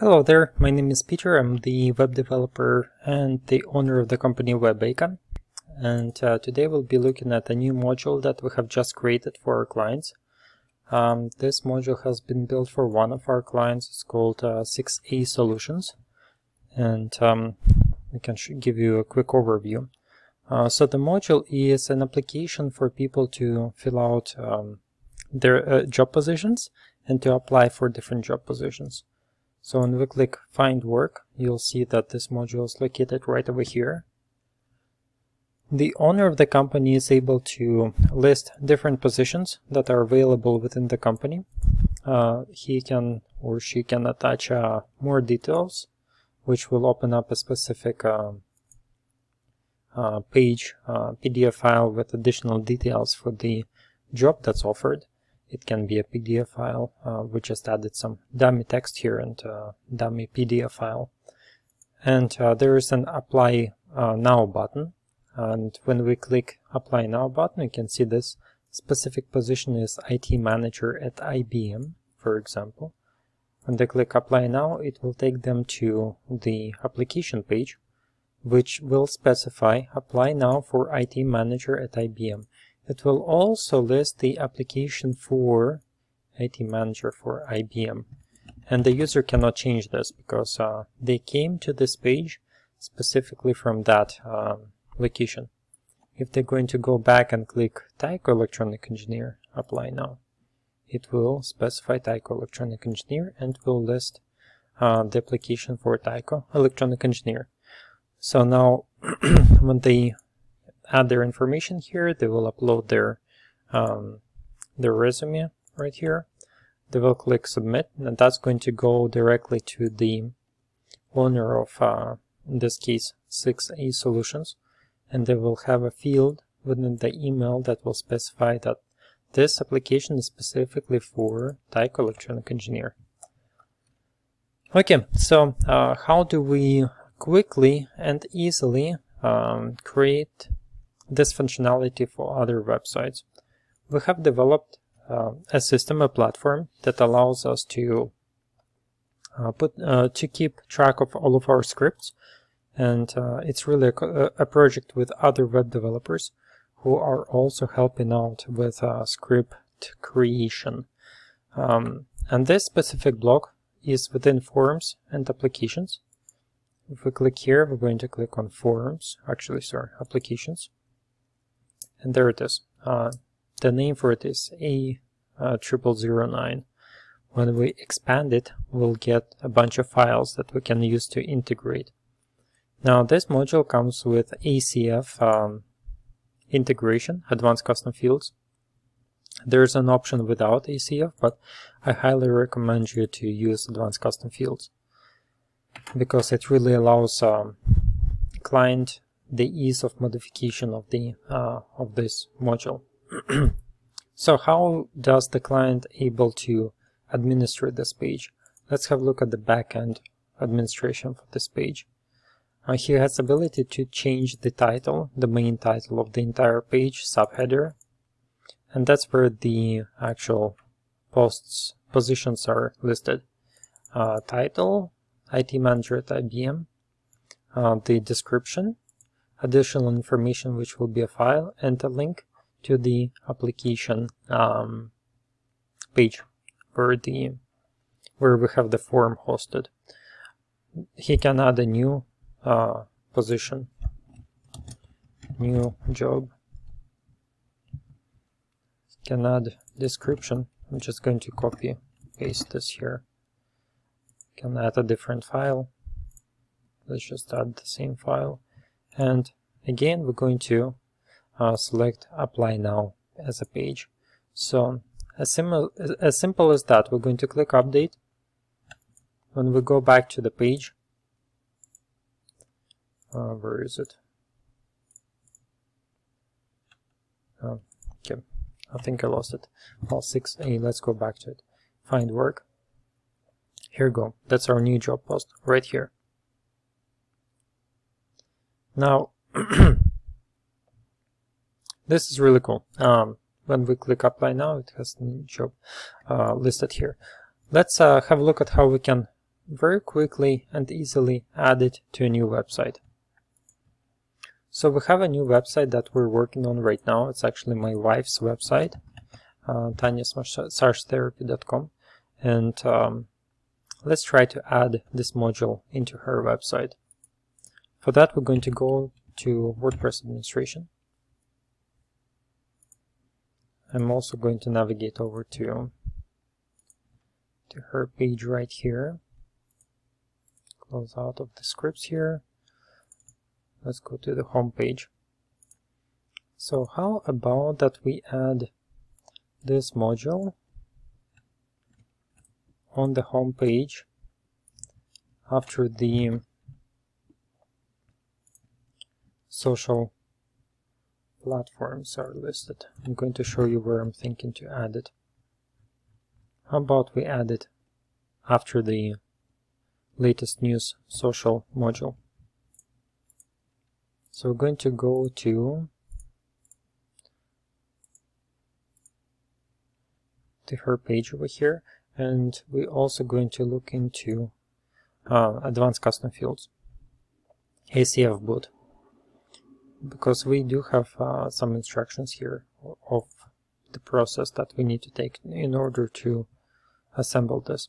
Hello there, my name is Peter, I'm the web developer and the owner of the company Web Aika. And uh, today we'll be looking at a new module that we have just created for our clients. Um, this module has been built for one of our clients, it's called uh, 6A Solutions. And um, I can give you a quick overview. Uh, so the module is an application for people to fill out um, their uh, job positions and to apply for different job positions. So when we click find work, you'll see that this module is located right over here. The owner of the company is able to list different positions that are available within the company. Uh, he can or she can attach uh, more details, which will open up a specific uh, uh page, uh, PDF file with additional details for the job that's offered. It can be a PDF file. Uh, we just added some dummy text here and uh, dummy PDF file. And uh, there is an apply uh, now button. And when we click apply now button, you can see this specific position is IT manager at IBM, for example. When they click apply now, it will take them to the application page, which will specify apply now for IT manager at IBM. It will also list the application for IT Manager for IBM. And the user cannot change this because uh, they came to this page specifically from that um, location. If they're going to go back and click Tyco Electronic Engineer, apply now, it will specify Tyco Electronic Engineer and will list uh, the application for Tyco Electronic Engineer. So now when they add their information here. They will upload their um, their resume right here. They will click submit, and that's going to go directly to the owner of, uh, in this case, 6A Solutions, and they will have a field within the email that will specify that this application is specifically for Tyco Electronic Engineer. Okay, so uh, how do we quickly and easily um, create this functionality for other websites. We have developed uh, a system, a platform that allows us to uh, put uh, to keep track of all of our scripts, and uh, it's really a, a, project with other web developers who are also helping out with uh, script creation. Um, and this specific block is within forms and applications. If we click here, we're going to click on forms, actually, sorry, applications and there it is. Uh, the name for it is A uh. When we expand it, we'll get a bunch of files that we can use to integrate. Now this module comes with ACF um, integration, Advanced Custom Fields. There's an option without ACF, but I highly recommend you to use Advanced Custom Fields because it really allows um, client the ease of modification of the uh, of this module. so how does the client able to administer this page? Let's have a look at the backend administration for this page. Uh, he has ability to change the title, the main title of the entire page, subheader, and that's where the actual posts positions are listed. Uh, title, IT manager at IBM, uh, the description, additional information which will be a file and a link to the application um, page where the where we have the form hosted. He can add a new uh, position, new job. Can add description. I'm just going to copy paste this here. Can add a different file. Let's just add the same file and again we're going to uh, select apply now as a page. So as, sim as simple as that we're going to click update. When we go back to the page uh, where is it? Oh, okay. I think I lost it. All 6a let's go back to it. Find work. Here we go. That's our new job post right here now, this is really cool. Um, when we click apply now, it has the new job uh, listed here. Let's uh, have a look at how we can very quickly and easily add it to a new website. So we have a new website that we're working on right now. It's actually my wife's website, uh, tanyasmassagetherapy.com. And um, let's try to add this module into her website. For that, we're going to go to WordPress administration. I'm also going to navigate over to, to her page right here. Close out of the scripts here. Let's go to the home page. So how about that we add this module on the home page after the social platforms are listed. I'm going to show you where I'm thinking to add it. How about we add it after the latest news social module. So we're going to go to to her page over here and we're also going to look into uh, advanced custom fields ACF boot because we do have uh, some instructions here of the process that we need to take in order to assemble this.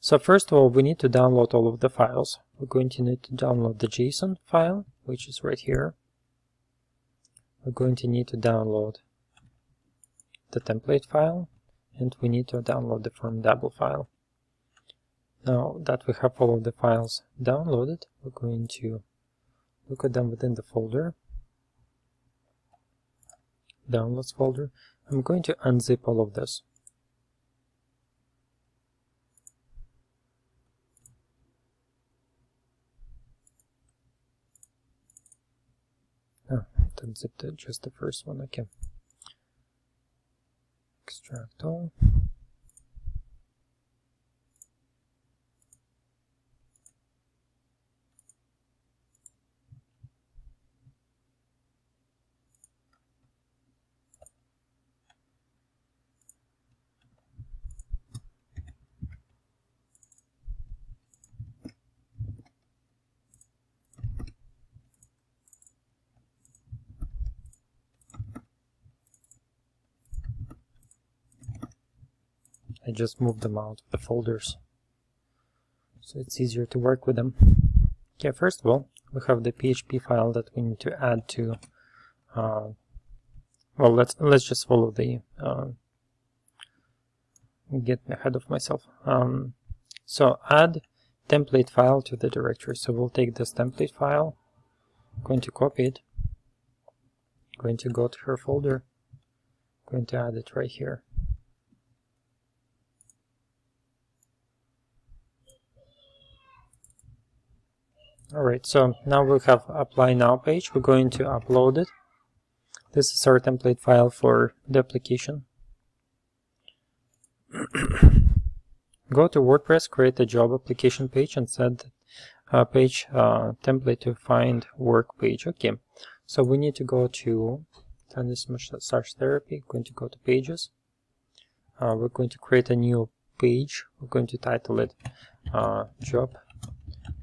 So first of all, we need to download all of the files. We're going to need to download the JSON file, which is right here. We're going to need to download the template file, and we need to download the formidable file. Now that we have all of the files downloaded, we're going to look at them within the folder downloads folder. I'm going to unzip all of this. Oh, unzipped it, just the first one, okay. Extract all. I just moved them out of the folders so it's easier to work with them. Okay, first of all, we have the PHP file that we need to add to. Uh, well, let's let's just follow the. Uh, get ahead of myself. Um, so add template file to the directory. So we'll take this template file, going to copy it, going to go to her folder, going to add it right here. Alright, so now we have apply now page. We're going to upload it. This is our template file for the application. Go to WordPress, create a job application page and set a page uh, template to find work page. Okay, so we need to go to Tanya's Massage Therapy, We're going to go to pages. Uh, we're going to create a new page. We're going to title it uh, job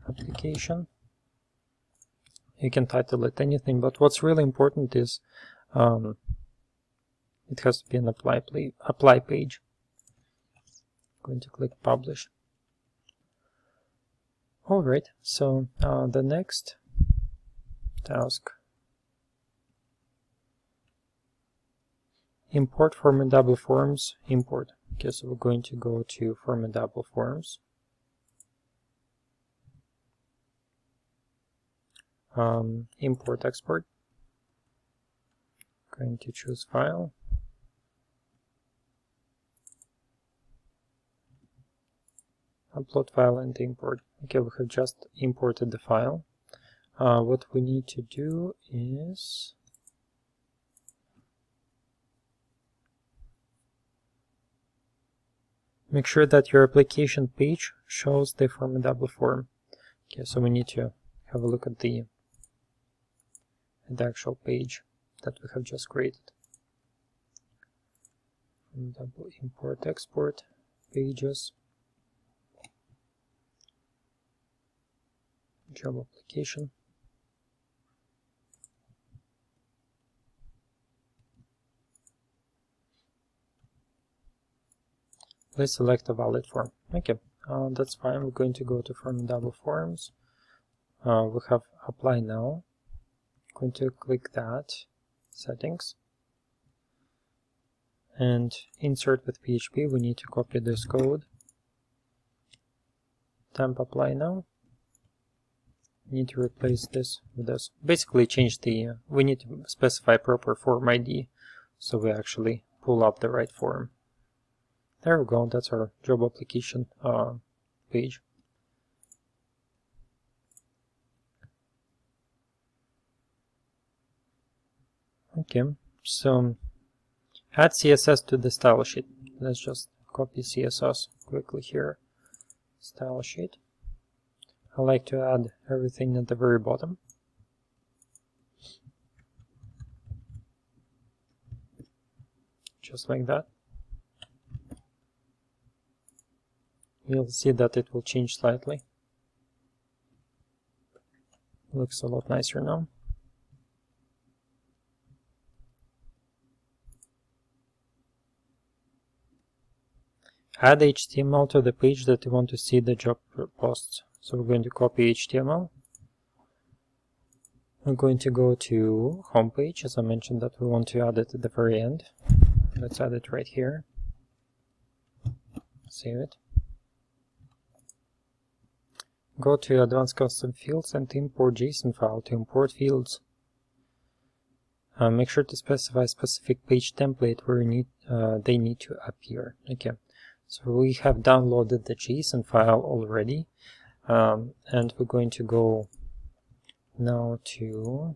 application you can title it anything. But what's really important is um, it has to be an apply, apply page. I'm going to click publish. Alright so uh, the next task. Import formidable forms. Import. Okay so we're going to go to formidable forms um, import export. Going to choose file. Upload file and import. Okay, we have just imported the file. Uh, what we need to do is make sure that your application page shows the formidable form. Okay, so we need to have a look at the the actual page that we have just created. Double import export pages. job application. Please select a valid form. Okay, uh, that's fine. We're going to go to Formidable Forms. Uh, we have apply now. Going to click that, settings. And insert with PHP, we need to copy this code. Temp apply now. Need to replace this with this. Basically change the, uh, we need to specify proper form ID so we actually pull up the right form. There we go, that's our job application uh, page. Okay, so add CSS to the style sheet. Let's just copy CSS quickly here. Style sheet. I like to add everything at the very bottom. Just like that. You'll see that it will change slightly. Looks a lot nicer now. Add HTML to the page that you want to see the job posts. So we're going to copy HTML. We're going to go to homepage, as I mentioned that we want to add it at the very end. Let's add it right here. Save it. Go to Advanced Custom Fields and import JSON file to import fields. Uh, make sure to specify specific page template where need, uh, they need to appear. Okay, so we have downloaded the JSON file already, um, and we're going to go now to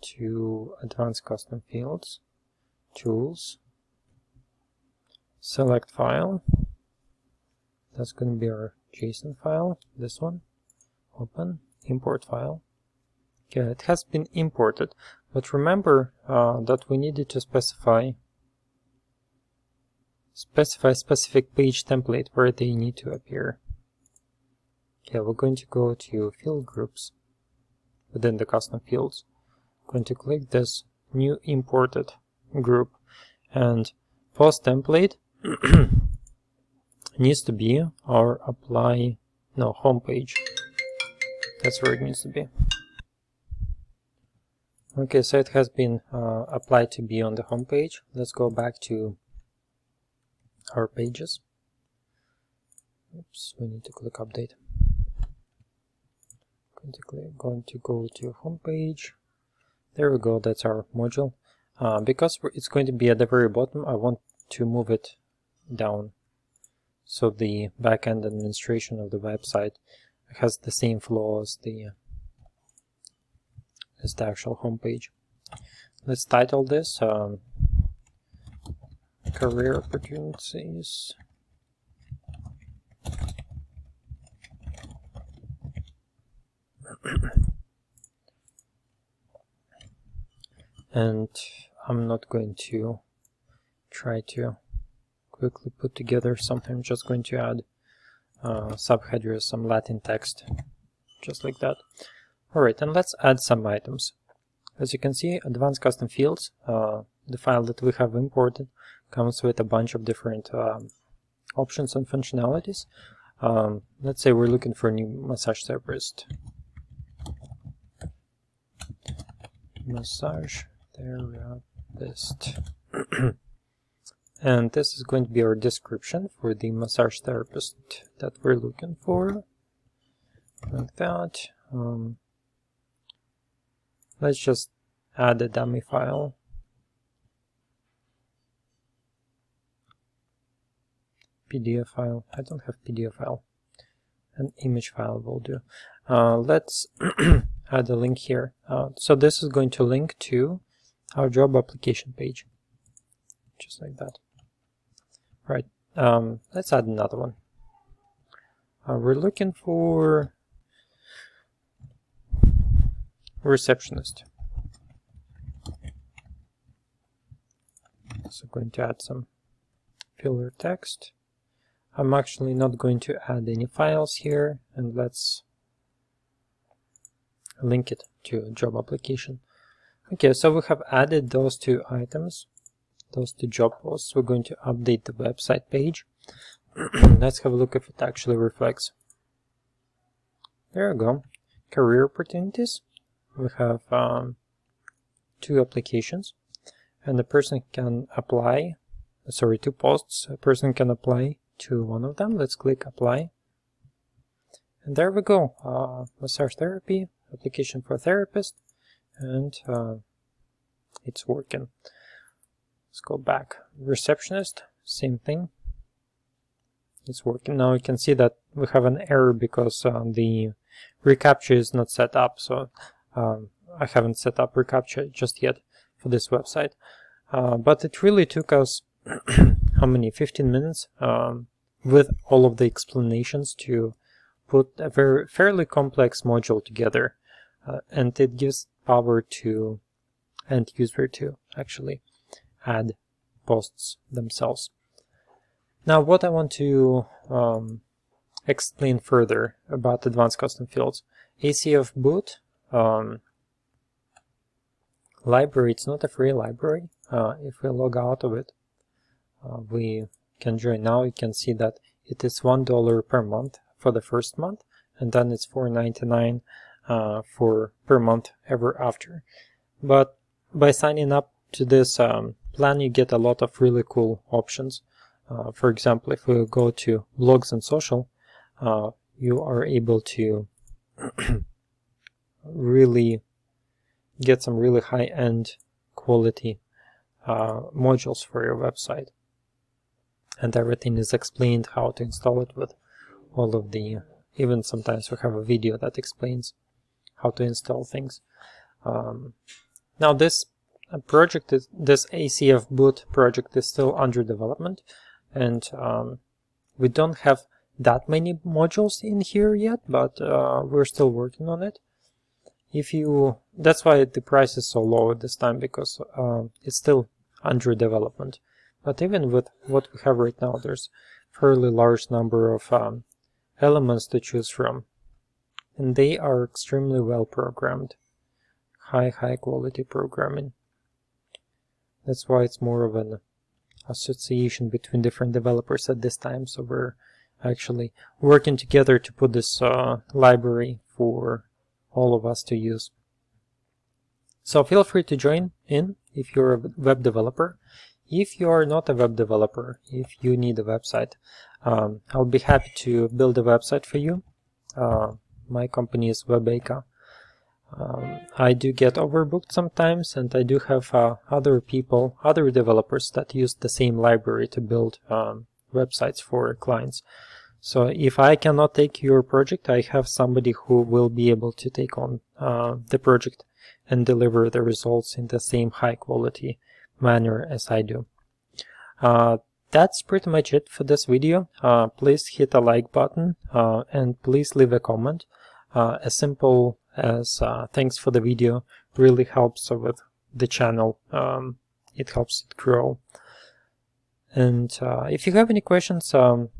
to Advanced Custom Fields, Tools, Select File, that's going to be our JSON file, this one, open, import file. Okay, it has been imported, but remember uh, that we needed to specify specify specific page template where they need to appear. Okay, we're going to go to field groups within the custom fields. going to click this new imported group and post template needs to be our apply no home page that's where it needs to be okay so it has been uh, applied to be on the home page let's go back to our pages. Oops we need to click update. Going to click going to go to home page. There we go that's our module. Uh, because it's going to be at the very bottom I want to move it down. So the backend administration of the website has the same flow as the as the actual homepage. Let's title this um, career opportunities. and I'm not going to try to quickly put together something. I'm just going to add uh, subheaders, some Latin text, just like that. Alright, and let's add some items. As you can see, Advanced Custom Fields, uh, the file that we have imported, comes with a bunch of different um, options and functionalities. Um, let's say we're looking for a new massage therapist. Massage therapist. And this is going to be our description for the massage therapist that we're looking for. Like that. Um, let's just add a dummy file. PDF file. I don't have PDF file. An image file will do. Uh, let's add a link here. Uh, so this is going to link to our job application page. Just like that. Right, um, let's add another one. Uh, we're looking for receptionist. So I'm going to add some filler text. I'm actually not going to add any files here and let's link it to a job application. Okay, so we have added those two items, those two job posts. We're going to update the website page. let's have a look if it actually reflects. There we go. Career opportunities. We have um, two applications and the person can apply sorry two posts a person can apply to one of them. Let's click apply. And there we go. Uh, massage therapy application for therapist and uh, it's working. Let's go back. Receptionist same thing. It's working. Now you can see that we have an error because uh, the reCAPTCHA is not set up. So um, I haven't set up reCAPTCHA just yet for this website. Uh, but it really took us how many 15 minutes um, with all of the explanations to put a very fairly complex module together uh, and it gives power to end user to actually add posts themselves. Now what I want to um, explain further about advanced custom fields. ACF boot um, library, it's not a free library. Uh, if we log out of it, uh, we can join now. You can see that it is $1 per month for the first month, and then it's $4.99 uh, for per month ever after. But by signing up to this um, plan, you get a lot of really cool options. Uh, for example, if we go to blogs and social, uh, you are able to really get some really high-end quality uh, modules for your website. And everything is explained how to install it with all of the, even sometimes we have a video that explains how to install things. Um, now this project, is, this ACF boot project is still under development and um, we don't have that many modules in here yet, but uh, we're still working on it if you that's why the price is so low at this time because uh, it's still under development but even with what we have right now there's fairly large number of um, elements to choose from and they are extremely well programmed high high quality programming that's why it's more of an association between different developers at this time so we're actually working together to put this uh, library for all of us to use. So feel free to join in if you're a web developer. If you are not a web developer, if you need a website, um, I'll be happy to build a website for you. Uh, my company is Web Aika. Um, I do get overbooked sometimes and I do have uh, other people, other developers that use the same library to build um, websites for clients. So if I cannot take your project, I have somebody who will be able to take on uh, the project and deliver the results in the same high quality manner as I do. Uh, that's pretty much it for this video. Uh, please hit a like button uh, and please leave a comment. Uh, as simple as uh, thanks for the video really helps with the channel. Um, it helps it grow. And if you have any questions, um,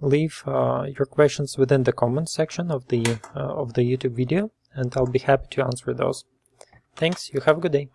leave uh, your questions within the comment section of the uh, of the YouTube video and I'll be happy to answer those. Thanks, you have a good day.